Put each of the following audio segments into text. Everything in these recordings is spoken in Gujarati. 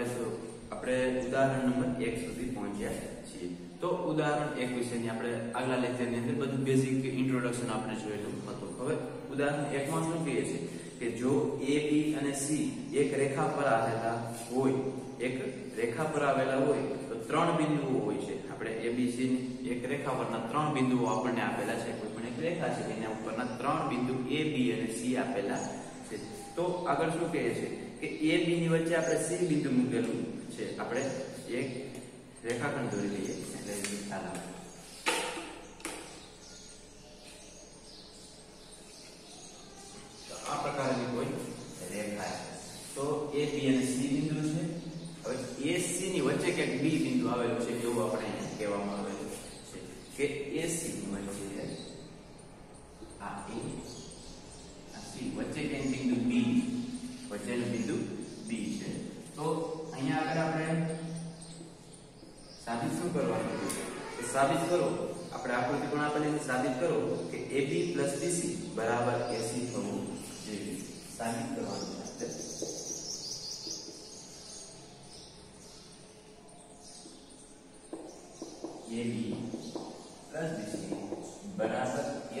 આપણે આપણે ઉદાહરણ નંબર એક સુધી પહોંચ્યા છીએ. તો ઉદાહરણ એક વિશેની આપણે આગલા લેક્ચરની અંદર બધું બેઝિક ઇન્ટ્રોડક્શન આપણે જોયેલું હતું. હવે ઉદાહરણ એકમાં શું કહીએ છીએ? કે જો એ બી અને સી એક રેખા પર આવેલા હોય, એક રેખા પર આવેલા હોય, તો ત્રણ બિંદુઓ હોય છે. આપણે એ બી સી એક રેખા પરના ત્રણ બિંદુઓ આપણને આપેલા છે. કોઈ પણ એક રેખા છે. એના ઉપરના ત્રણ બિંદુ એ બી અને સી આપેલા છે. તો આગળ શું કહે છે કે એ બી ની વચ્ચે આપણે સી બિંદુ મૂકેલું છે. આપણે એક રેખાખંડ દોરી લઈએ. એટલે ખ્યાલ આવે તો આ પ્રકારની કોઈ રેખા છે તો એ બી અને સી બિંદુ છે હવે એ સી ની વચ્ચે ક્યાંક બી બિંદુ આવેલું છે એવું આપણે અહીંયા કહેવામાં આવેલું છે કે એ સી ની વચ્ચે આ એ આ સી વચ્ચે ક્યાંક બિંદુ બી વચ્ચેનું બિંદુ બી છે તો અહીંયા આગળ આપણે સાબિત શું કરવાનું છે કે સાબિત કરો. આપણે આકૃતિ પણ આપેલી સાબિત કરો કે AB BC AC થવું જોઈએ. સાબિત કરવાનું છે AB BC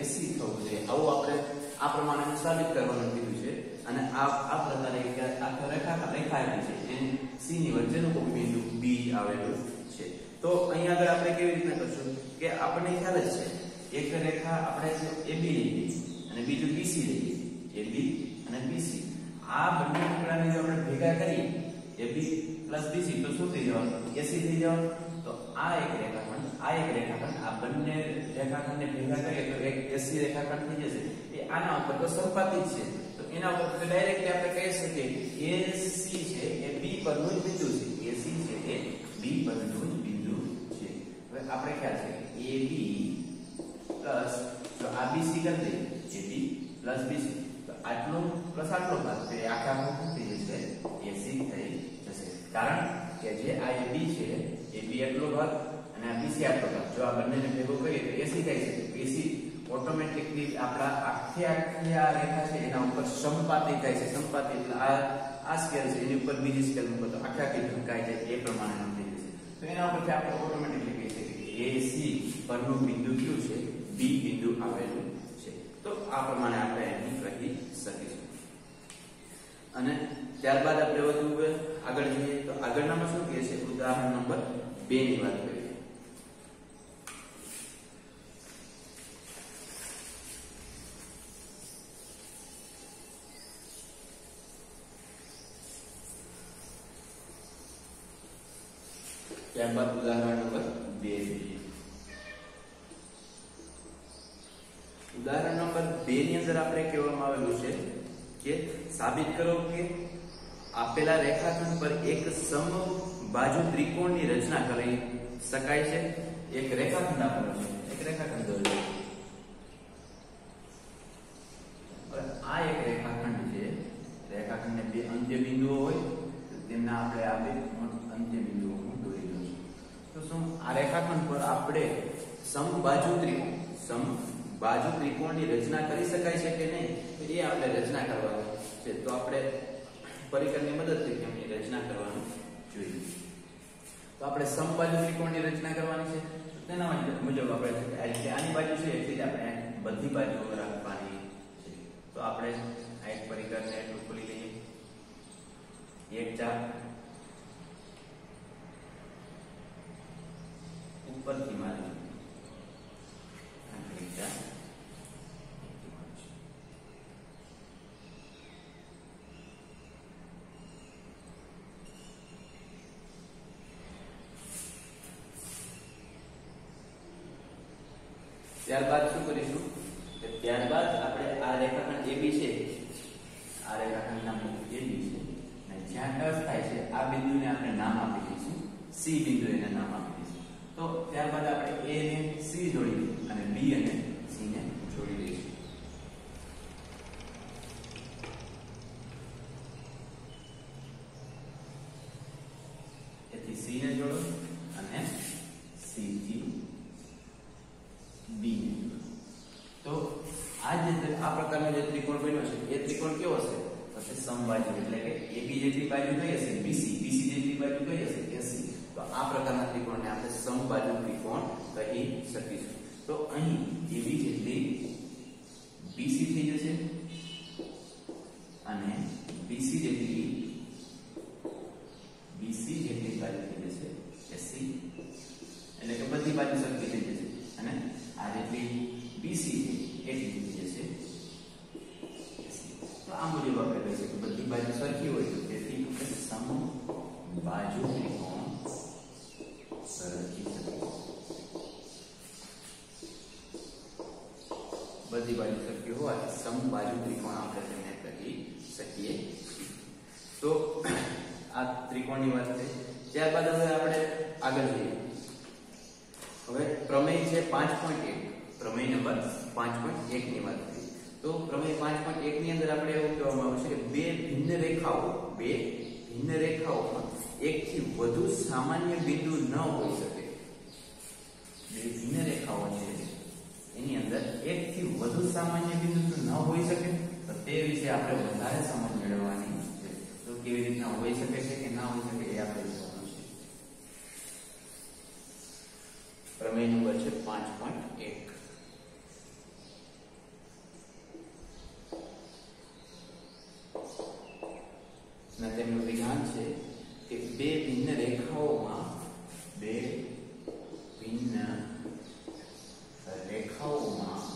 AC થવું જોઈએ. આવું આપણે આ પ્રમાણે સાબિત કરવાનું કીધું છે. અને આ આ પ્રકારે આખા રેખા રેખા આવી છે. એની C ની વચ્ચેનું કોઈ બિંદુ B આવેલું તો અહીંયા આગળ આપણે કેવી રીતના કરશું કે આપણને ખ્યાલ જ છે, એક રેખા આપણે AB લઈએ અને બીજું BC લઈએ, AB અને BC. આ બંને ટુકડાને જો આપણે ભેગા કરીએ, AB BC, તો શું થઈ જવાનું? AC થઈ જવાનું. તો આ એક રેખાખંડ, આ એક રેખાખંડ, આ બંને રેખાખંડને ભેગા કરીએ તો એક AC રેખાખંડ થઈ જશે. એ આના ઉપર તો સંપાતિત છે. તો એના ઉપર તો ડાયરેક્ટલી આપણે કહી શકીએ કે AC છે એ B પરનું જ બિંદુ છે. AC છે એ B પરનું છે આપણે ખ્યાલ છે એ બી પ્લસ જો આ BC કરી દઈએ. બી પ્લસ BC તો આટલો પ્લસ આટલો ભાગ, તો એ આખા આખું થઈ જશે? AC થઈ જશે. કારણ કે જે આ AB છે, એ બી આટલો ભાગ અને આ BC આટલો ભાગ. જો આ બંનેને ભેગો કરીએ તો AC થાય છે. AC ઓટોમેટિકલી આપણા આખી આખી આ રેખા છે, એના ઉપર સંપાતી થાય છે. સંપાતી એટલે આ આ સ્કેલ છે, એની ઉપર બીજી સ્કેલ મૂકો તો આખા આખી ઢંકાઈ જાય, એ પ્રમાણે થઈ જશે. તો એના ઉપરથી આપણે ઓટોમેટિકલી AC પરનું બિંદુ કયું છે? B બિંદુ આવેલું છે. તો આ પ્રમાણે આપણે એની કહી શકીશું. અને ત્યારબાદ આપણે વધુ આગળ જઈએ તો આગળનામાં શું કહે છે? ઉદાહરણ નંબર 2 ની વાત કરીએ. ત્યારબાદ ઉદાહરણ અંદર આપણે કહેવામાં આવેલું છે કે સાબિત કરો કે આપેલા રેખાખંડ પર એક સમ ત્રિકોણની રચના કરી શકાય છે. એક રેખાખંડ આપેલો છે. એક રેખાખંડ દોરેલો છે. આ એક રેખાખંડ છે. રેખાખંડને બે અંત્ય બિંદુઓ હોય તેમના આપણે આ બે અંત્ય બિંદુઓ દોરી દઉં તો શું આ રેખાખંડ પર આપણે સમબાજુ ત્રિકોણ સમ બાજુ ત્રિકોણની રચના કરી શકાય છે કે નહીં? તો એ આપણે રચના કરવાની છે. તો આપણે પરિકરની મદદથી તેમની રચના કરવાનું જોઈએ. તો આપણે સમબાજુ ત્રિકોણની રચના કરવાની છે. તેના મુજબ આપણે આ રીતે આની બાજુ છે, એટલી જ આપણે બધી બાજુઓ રાખવાની છે. તો આપણે આ એક પરિકરને એટલું ખોલી લઈએ. એક ચાર ઉપરથી મારી આંતરિક ચાર ત્યારબાદ શું કરીશું? કે ત્યારબાદ આપણે આ રેખાખંડ AB છે, આ રેખાખંડ નામ AB છે. અને જ્યાં ટચ થાય છે, આ બિંદુને આપણે નામ આપી દઈશું. C બિંદુ એને નામ આપી દઈશું. તો ત્યારબાદ આપણે A ને C જોડી અને B અને C ને જોડી દઈશું એથી C ને જોડો અને C થી B ને જોડો તો આ જે આ પ્રકારનો જે ત્રિકોણ બન્યો છે એ ત્રિકોણ કેવો હશે તો કે સમબાજુ એટલે કે AB જેટલી બાજુ કઈ હશે BC BC જેટલી બાજુ કઈ હશે AC તો આ પ્રકારના ત્રિકોણને આપણે સમબાજુ ત્રિકોણ કહી શકીશું અહીં AB જેટલી BC થઈ જશે અને BC જેટલી BC જેટલી બાજુ થઈ જશે AC એટલે કે બધી બાજુ સરખી થઈ જશે અને આ જેટલી BC છે એટલી થઈ જશે તો આ મુજબ આપણે કહી શકીએ બધી બાજુ સરખી હોય તો તેથી આપણે સમ બાજુ ત્રિકોણ સરખી શકીએ બધી બાજુ સરખી હોય સમ બાજુ ત્રિકોણ આપણે તેને કહી શકીએ છીએ તો આ ત્રિકોણની વાત છે ત્યારબાદ હવે આપણે આગળ જઈએ હવે પ્રમેય છે પાંચ પોઈન્ટ એક પ્રમેય નંબર પાંચ પોઈન્ટ એક ની વાત કરીએ તો પ્રમેય પાંચ પોઈન્ટ એક ની અંદર આપણે એવું કહેવામાં આવ્યું છે કે બે ભિન્ન રેખાઓ બે ભિન્ન રેખાઓમાં એકથી વધુ સામાન્ય બિંદુ ન હોઈ શકે બે ભિન્ન રેખાઓ છે એની અંદર એકથી વધુ સામાન્ય બિંદુ ન હોઈ શકે, તો તે વિશે આપણે વધારે સમજ મેળવવાની છે. તો કેવી રીતના હોઈ શકે છે કે ના હોઈ શકે એ આપણે જોવાનું છે. પ્રમેય નંબર છે પાંચ પોઈન્ટ એક અને તેમનું વિધાન છે કે બે ભિન્ન રેખાઓમાં બે ભિન્ન રેખાઓમાં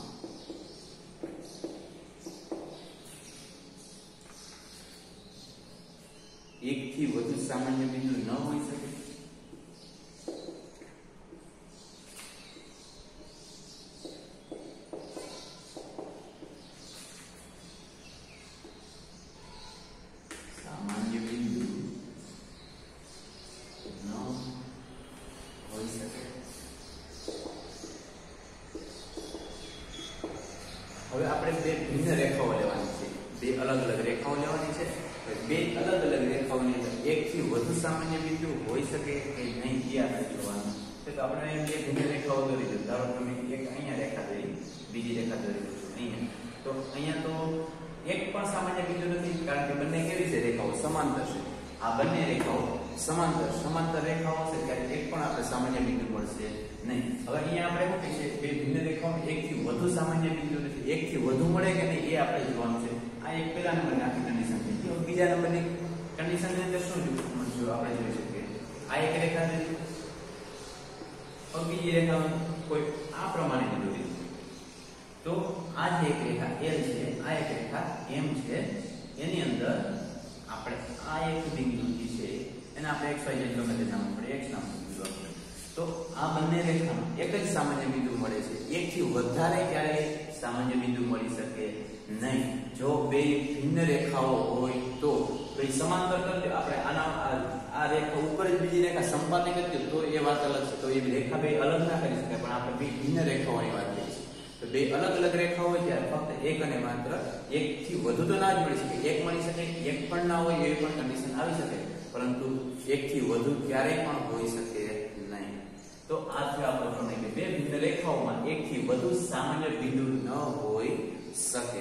એકથી વધુ સામાન્ય બિંદુ ન હોઈ શકે સામાન્ય બિંદુ ન હોઈ શકે હવે આપણે બે ભિન્ન રેખાઓ લેવાની છે બે અલગ અલગ રેખાઓ લેવાની છે હવે બે અલગ અલગ રેખાઓની અંદર એકથી વધુ સામાન્ય બિંદુ હોઈ શકે કે નહીં એ આપણે જોવાનું છે આપણે એમ બે ભૂમિ રેખાઓ દોરી દઉં. ધારો કે એક અહીંયા રેખા દોરી, બીજી રેખા દોરી દઉં અહીંયા. તો અહીંયા તો એક પણ સામાન્ય બિંદુ નથી, કારણ કે બંને કેવી છે રેખાઓ સમાંતર છે? આ બંને રેખાઓ સમાંતર સમાંતર રેખાઓ છે, ત્યારે એક પણ આપણે સામાન્ય બિંદુ મળશે નહીં. હવે અહીંયા આપણે શું કહીએ બે ભિન્ન રેખાઓ એકથી વધુ સામાન્ય બિંદુ નથી. એકથી વધુ મળે કે નહીં, એ આપણે જોવાનું છે. આ એક પહેલા નંબરની આખી કન્ડિશન છે. બીજા નંબરની કન્ડિશનની અંદર શું જો આપણે જોઈ શકીએ. આ એક રેખા છે બીજી રેખા કોઈ આ પ્રમાણે દોરી તો આ જે એક રેખા L છે, આ એક રેખા M છે, એની અંદર આપણે આ એક બિંદુ છે, એને આપણે XY જેમ ગમે તે નામ આપણે x નામ બિંદુ આપણે તો આ બંને રેખા એક જ સામાન્ય બિંદુ મળે છે. એકથી વધારે ક્યારેય સામાન્ય બિંદુ મળી શકે નહીં. જો બે ભિન્ન રેખાઓ હોય તો ભાઈ સમાંતર કરજો આપણે આના આ- આ રેખા ઉપર જ બીજી રેખા સંપાદન કરજો તો એ વાત અલગ છે. તો એ રેખા બે અલગ ના કરી શકાય, પણ આપણે બે ભિન્ન રેખાઓની વાત કરીએ છીએ. તો બે અલગ અલગ રેખા હોય ત્યારે ફક્ત એક અને માત્ર એક થી વધુ તો ના જ મળી શકે. એક મળી શકે, એક પણ ના હોય એવી પણ કન્ડિશન આવી શકે. પરંતુ એક થી વધુ ક્યારેય પણ હોઈ શકે નહીં. તો આ થયો આપણો પ્રમેય કે બે ભિન્ન રેખાઓમાં એક થી વધુ સામાન્ય બિંદુ ન હોઈ શકે.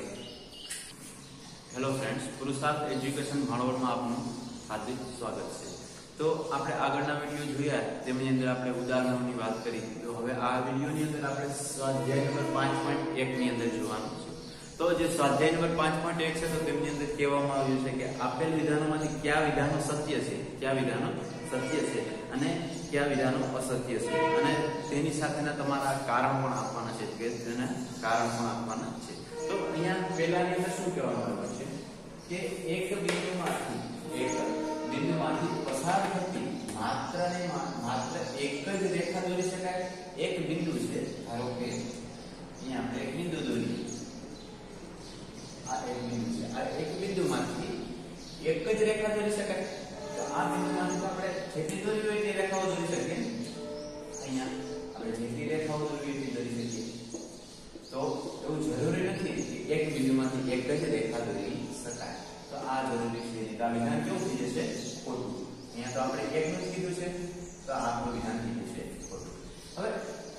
હેલો ફ્રેન્ડ્સ પુરુષાર્થ એજ્યુકેશન ભણવડમાં આપનું હાર્દિક સ્વાગત છે. તો આપણે આગળના વીડિયો જોયા, તેમની અંદર આપણે ઉદાહરણોની વાત કરી. તો હવે આ વિડીયોની અંદર આપણે સ્વાધ્યાય નંબર પાંચ પોઈન્ટ એક ની અંદર જોવાનું છે. તો જે સ્વાધ્યાય નંબર પાંચ પોઈન્ટ એક છે, તો તેમની અંદર કહેવામાં આવ્યું છે કે આપેલ વિધાનોમાંથી કયા વિધાનો સત્ય છે? કયા વિધાનો સત્ય છે? અને કયા વિધાનો અસત્ય છે? અને તેની સાથેના તમારા કારણ પણ આપવાના છે, કે તેના કારણ પણ આપવાના છે. તો અહીંયા પહેલાની અંદર શું કહેવામાં આવ્યું છે? કે એક બિંદુમાંથી એક પસાર માત્ર ને માત્ર એક જ રેખા દોરી શકાય? એક બિંદુ છે. ધારો કે અહીંયા આપણે એક બિંદુ દોરીએ આ એક બિંદુ છે. આ એક બિંદુમાંથી એક જ રેખા દોરી શકાય? તો આ બિંદુમાંથી આપણે જેટલી દોરી હોય તે રેખાઓ દોરી શકીએ અહીંયા આપણે જેટલી રેખાઓ દોરવી હોય તે દોરી શકીએ તો એવું જરૂરી નથી કે એક બિંદુમાંથી એક જ રેખા દોરી શકાય તો આ જરૂરી છે નહીં તો આ વિધાન કેવું થઈ જશે ખોટું અહીંયા તો આપણે એકનું જ કીધું છે તો આ આપણું વિધાન થઈ જશે ખોટું હવે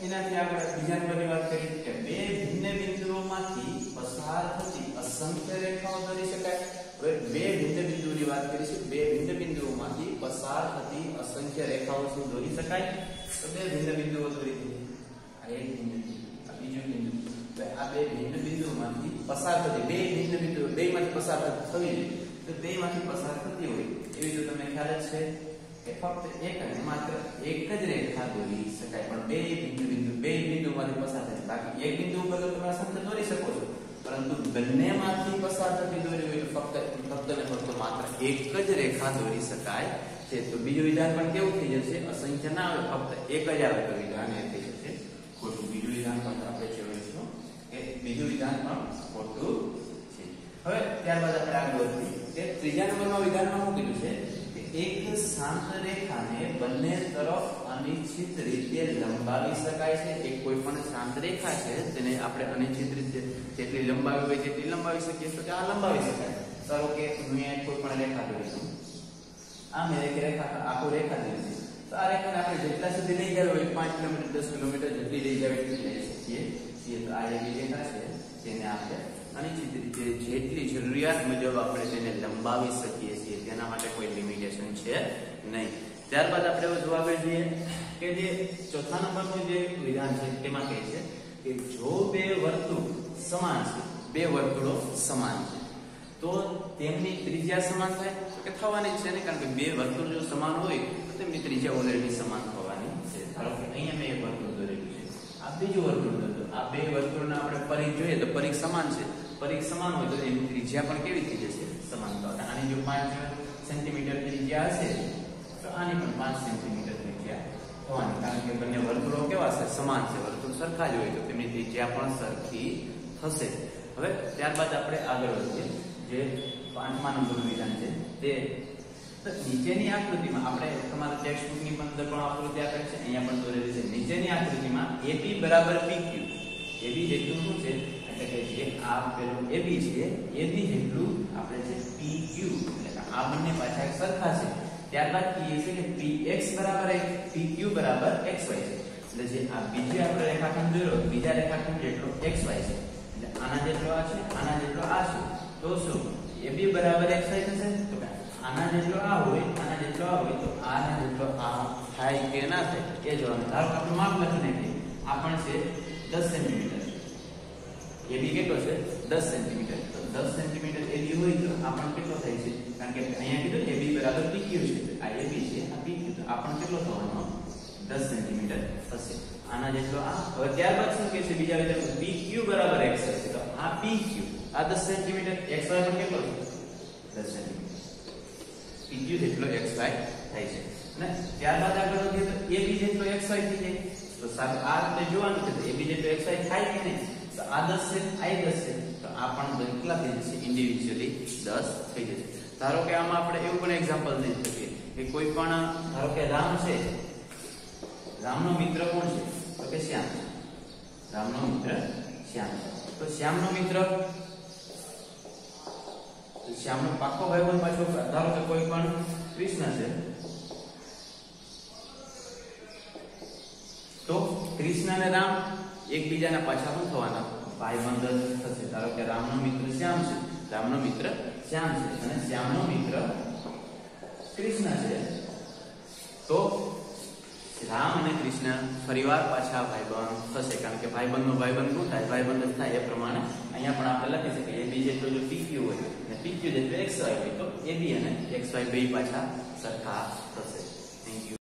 એનાથી આગળ બીજા નંબરની વાત કરીએ કે બે ભિન્ન બિંદુઓમાંથી પસાર થતી અસંખ્ય રેખાઓ દોરી શકાય હવે બે ભિન્ન બિંદુઓની વાત કરીશું બે ભિન્ન બિંદુઓમાંથી પસાર અસંખ્ય રેખાઓ શું દોરી શકાય? તો બે ભિન્ન બિંદુઓ દોરી દીધી આ એક બિંદુ આ બીજું બિંદુ તો આ બે ભિન્ન બિંદુઓમાંથી પસાર થતી, બે ભિન્ન બિંદુ બેમાંથી પસાર થતી તો બેમાંથી પસાર થતી હોય, એવી તો તમને ખ્યાલ જ છે કે ફક્ત એક જ માત્ર એક જ રેખા દોરી શકાય. પણ બે બિંદુ બિંદુ, બે બિંદુમાંથી પસાર થાય બાકી એક બિંદુ ઉપર તો તમે અસંખ્ય દોરી શકો છો. પરંતુ બંનેમાંથી પસાર થતી દોરી હોય તો ફક્ત ફક્ત ને ફક્ત માત્ર એક જ રેખા દોરી શકાય. છે, તો બીજું વિધાન પણ કેવું થઈ જશે? અસંખ્ય ના આવે, ફક્ત એક જ આવે તો વિધાન એ થઈ જશે. ખોટું. બીજું વિધાન પણ આપણે જોઈશું કે બીજું વિધાન પણ ખોટું છે. હવે ત્યારબાદ આપણે આગળ વધીએ, કે ત્રીજા નંબરમાં વિધાનમાં શું કીધું છે? એક શાંત રેખાને બંને તરફ અનિશ્ચિત રીતે લંબાવી શકાય છે. એક કોઈ પણ શાંત રેખા છે, તેને આપણે અનિશ્ચિત રીતે જેટલી લંબાવી હોય તેટલી લંબાવી શકીએ તો આ લંબાવી શકાય. ધારો કે હું અહીંયા કોઈ પણ રેખા દોરી દઉં આ મેં એક રેખા આખો રેખા દોરી છે. તો આ રેખાને આપણે જેટલા સુધી લઈ ગયા હોય, પાંચ કિલોમીટર, દસ કિલોમીટર જેટલી લઈ જાવ એટલી લઈ શકીએ છીએ. તો આ એવી રેખા છે જેને આપણે અનિશ્ચિત રીતે જેટલી જરૂરિયાત મુજબ આપણે તેને લંબાવી શકીએ છીએ. તેના માટે કોઈ લિમિટેશન છે નહીં. ત્યારબાદ આપણે વધુ આગળ જઈએ કે જે ચોથા નંબરનું જે વિધાન છે, તેમાં કહે છે કે જો બે વર્તુળ સમાન છે, બે વર્તુળો સમાન છે, તો તેમની ત્રિજ્યા સમાન થાય? કે થવાની છે ને, કારણ કે બે વર્તુળ જો સમાન હોય, તો તેમની ત્રિજ્યા ઓલરેડી સમાન થવાની છે. ધારો કે અહીંયા મેં એક વર્તુળ દોરેલું છે, આ બીજું વર્તુળ દોર્યું. આ બે વર્તુળના આપણે પરિઘ જોઈએ તો પરિઘ સમાન છે. પરિઘ સમાન હોય તો એની ત્રિજ્યા પણ કેવી થઈ જશે? સમાન તો આની જો પાંચ સેન્ટીમીટર ત્રિજ્યા હશે, તો આની પણ પાંચ સેન્ટીમીટર ત્રિજ્યા થવાની. કારણ કે બંને વર્તુળો કેવા છે? સમાન છે. વર્તુળ સરખા જ હોય તો તેમની ત્રિજ્યા પણ સરખી થશે. હવે ત્યારબાદ આપણે આગળ વધીએ. જે પાંચમા નંબરનું વિધાન છે તે નીચેની આકૃતિમાં આપણે તમારા ટેક્સ્ટ બુકની અંદર પણ આકૃતિ આપેલી છે, અહીંયા પણ દોરેલી છે. નીચેની આકૃતિમાં AB બરાબર PQ AB જેટલું શું છે? એટલે કે જે આ પેલું AB છે AB જેટલું આપણે છે PQ એટલે કે આ બંને પાછા સરખા છે. ત્યારબાદ કહીએ છે કે PX બરાબર PQ બરાબર XY છે. એટલે જે આ બીજી આપણે રેખાખંડ દોર્યો બીજા રેખાખંડ જેટલો XY છે. એટલે આના જેટલો આ છે, આના જેટલો આ છે. તો શું? AB બરાબર XY થશે? આના જેટલો આ હોય, આના જેટલો આ હોય, તો આના જેટલો આ થાય કે ના થાય, એ જોવાનું. ધારો કે આપણું માપ લખી નાખીએ આ પણ છે દસ સેન્ટીમીટર. એ બી કેટલો છે? દસ સેન્ટીમીટર. તો દસ સેન્ટીમીટર AB હોય તો આ પણ કેટલો થાય છે? કારણ કે અહીંયા કીધું બી બરાબર PQ છે. આ AB છે, આ PQ તો આ પણ કેટલો થવાનો? દસ સેન્ટીમીટર થશે. આના જેટલો આ. હવે ત્યારબાદ શું કે છે બીજા વિધાન PQ બરાબર એક્સ છે તો આ PQ આ દસ સેન્ટીમીટર xy પણ કેટલો છે? દસ સેન્ટીમીટર. PQ જેટલો xy થાય છે. અને ત્યારબાદ આગળ વધીએ તો AB જેટલો xy થઈ જાય. તો સાહેબ, આ રીતે જોવાનું છે તો AB જેટલો xy થાય કે નહીં? તો આ 10 છે આ 10 છે. તો આ પણ કેટલા થઈ જશે. ઇન્ડિવિડ્યુઅલી 10 થઈ જશે. ધારો કે આમાં આપણે એવું પણ એક્ઝામ્પલ લઈ શકીએ કે કોઈ પણ, ધારો કે રામ છે. રામનો મિત્ર કોણ છે? તો કે શ્યામ. રામનો મિત્ર શ્યામ તો શ્યામનો મિત્ર શ્યામનો પાક્કો ભાઈબંધ પાછો ધારો કે કોઈ પણ કૃષ્ણ છે, તો કૃષ્ણ અને રામ એકબીજાના પાછા શું થવાના? ભાઈબંધ થશે. ધારો કે રામનો મિત્ર શ્યામ છે. રામનો મિત્ર શ્યામ છે અને શ્યામનો મિત્ર કૃષ્ણ છે. તો રામ અને કૃષ્ણ ફરીવાર પાછા ભાઈબંધ થશે. કારણ કે ભાઈબંધનો ભાઈબંધ શું થાય? ભાઈબંધ થાય એ પ્રમાણે. અહીંયા પણ આપણે લખી શકીએ. એ જો પી જો પીક્યુ હોય. અને પીક્યુ જેટલો એક્સ વાય હોય તો એ બી અને એક્સ વાય બે પાછા સરખા થશે